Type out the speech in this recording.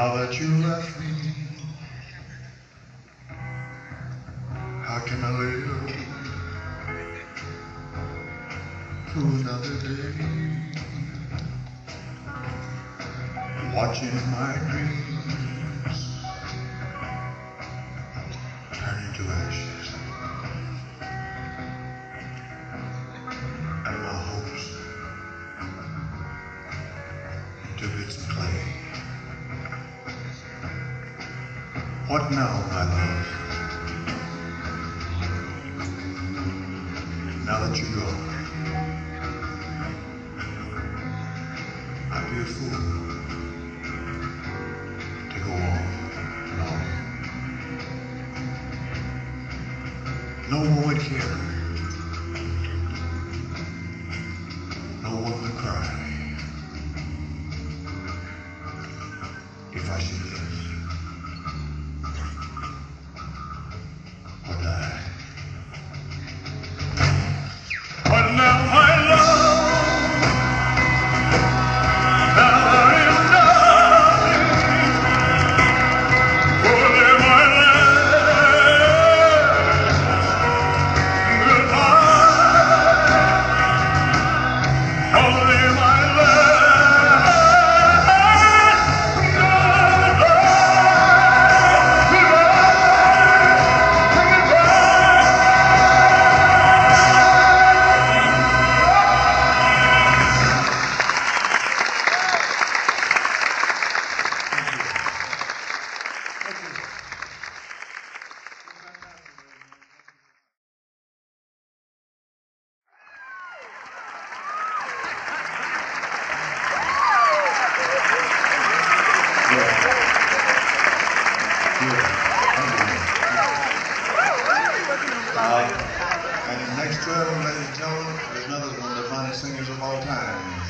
Now that you left me, how can I live to another day? Watching my dreams turn into ashes. What now, my love? Now that you go, I'd be a fool to go on. No one would care. No one would cry if I should live now Uh, and next to him, ladies and gentlemen, is another one of the finest singers of all time.